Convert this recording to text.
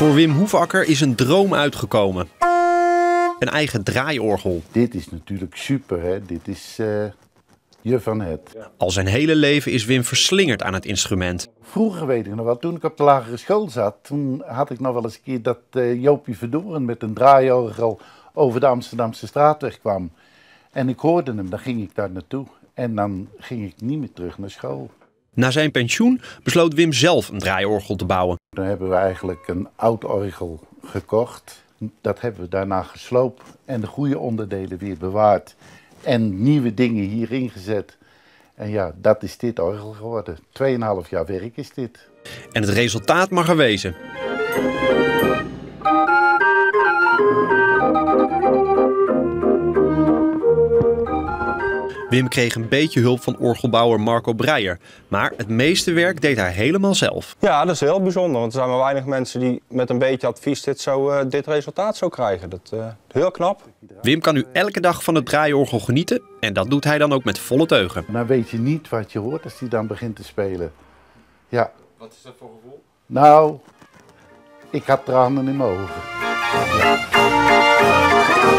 Voor Wim Hoefakker is een droom uitgekomen. Een eigen draaiorgel. Dit is natuurlijk super, hè? Dit is uh, je van het. Al zijn hele leven is Wim verslingerd aan het instrument. Vroeger weet ik nog wel, toen ik op de lagere school zat, toen had ik nog wel eens een keer dat uh, Joopie Verdoren met een draaiorgel over de Amsterdamse straatweg kwam. En ik hoorde hem, dan ging ik daar naartoe. En dan ging ik niet meer terug naar school. Na zijn pensioen besloot Wim zelf een draaiorgel te bouwen. Dan hebben we eigenlijk een oud orgel gekocht. Dat hebben we daarna gesloopt en de goede onderdelen weer bewaard. En nieuwe dingen hierin gezet. En ja, dat is dit orgel geworden. Tweeënhalf jaar werk is dit. En het resultaat mag er wezen. Wim kreeg een beetje hulp van orgelbouwer Marco Breyer. Maar het meeste werk deed hij helemaal zelf. Ja, dat is heel bijzonder. Want er zijn maar weinig mensen die met een beetje advies dit, zo, uh, dit resultaat zo krijgen. Dat uh, heel knap. Wim kan nu elke dag van het draaiorgel genieten. En dat doet hij dan ook met volle teugen. Dan weet je niet wat je hoort als hij dan begint te spelen. Ja. Wat is dat voor gevoel? Nou, ik had tranen in mijn ogen. Ja.